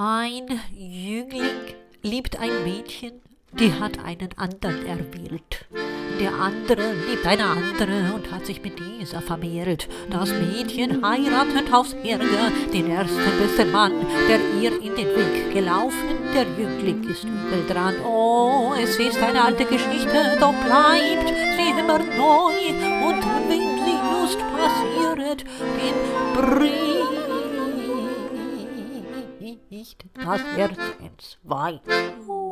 Ein Jüngling liebt ein Mädchen, die hat einen anderen erwählt. Der andere liebt eine andere und hat sich mit dieser vermählt. Das Mädchen heiratet aufs Ärger den ersten besten Mann, der ihr in den Weg gelaufen. Der Jüngling ist übel dran. Oh, es ist eine alte Geschichte, doch bleibt sie immer neu. Und wenn sie just passiert, den bricht das Herz entzwei. Oh.